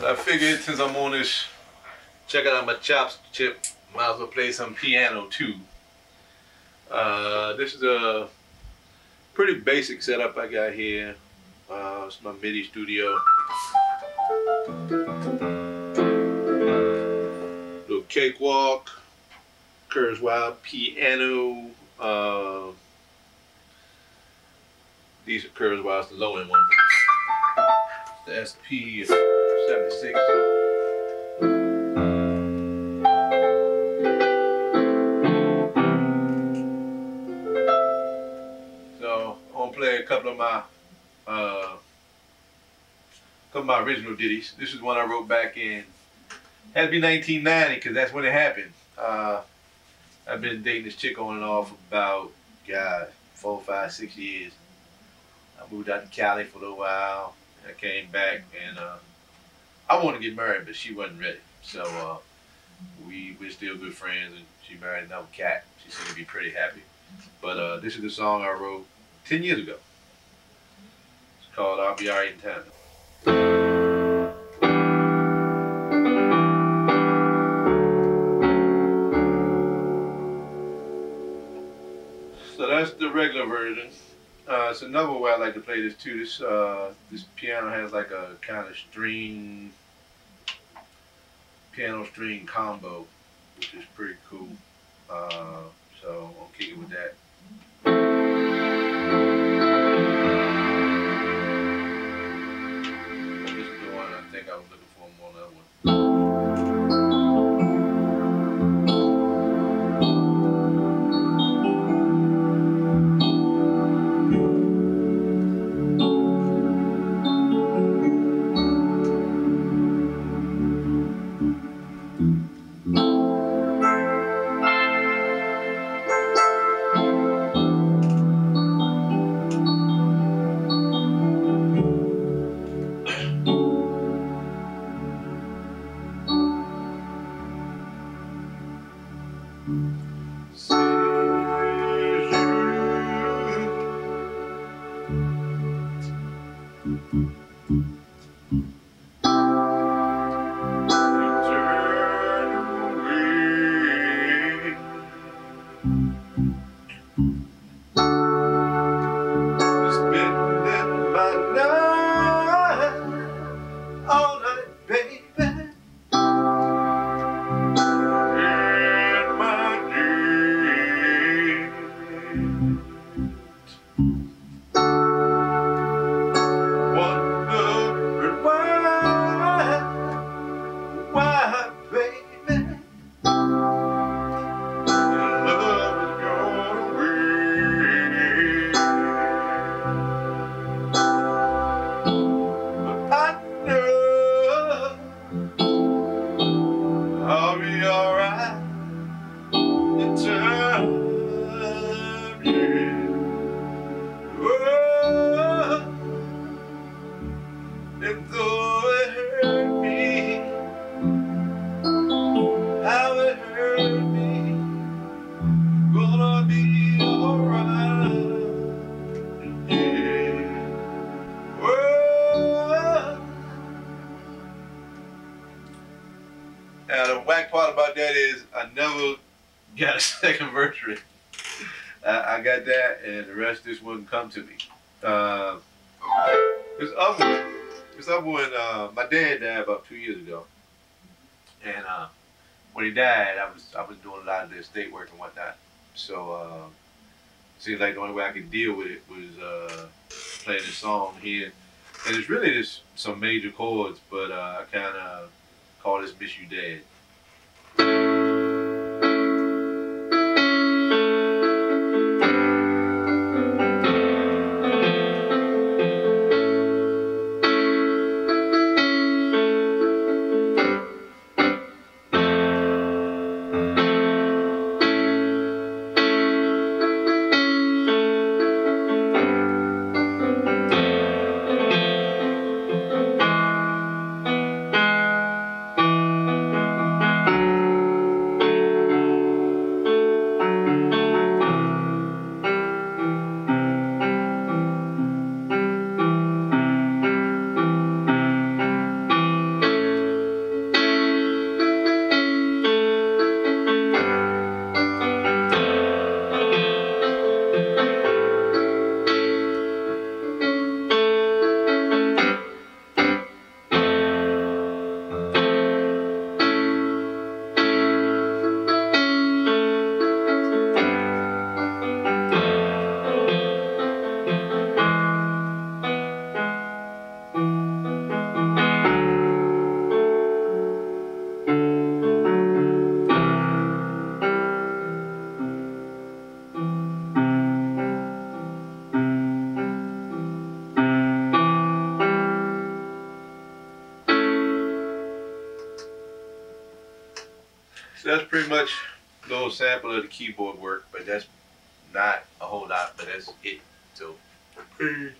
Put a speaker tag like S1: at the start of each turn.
S1: I figured since I'm on this, check out my chops chip, might as well play some piano too. Uh, this is a pretty basic setup I got here. Uh, it's my MIDI studio. Little cakewalk, Kurzweil piano. Uh, these are Kurzweils, the low end one. The SP 76. So I'm gonna play a couple of my uh, couple of my original ditties. This is one I wrote back in had to be 1990 because that's when it happened. Uh, I've been dating this chick on and off about God four, five, six years. I moved out to Cali for a little while. I came back and uh, I wanted to get married, but she wasn't ready. So uh, we we're still good friends, and she married another cat. She seemed to be pretty happy. But uh, this is the song I wrote ten years ago. It's called "I'll Be Alright in Time." So that's the regular version. Uh, it's another way I like to play this too. This uh, this piano has like a kind of string, piano string combo, which is pretty cool. Uh, so I'll kick it with that. Now the whack part about that is I never got a second verse written. I, got that, and the rest just wouldn't come to me. Uh, this other one, this other one, uh, my dad died about two years ago, and uh, when he died, I was I was doing a lot of the estate work and whatnot. So uh, seems like the only way I could deal with it was uh, playing this song here, and it's really just some major chords, but uh, I kind of call this "Miss You Dad." that's pretty much a little sample of the keyboard work, but that's not a whole lot, but that's it. So, peace.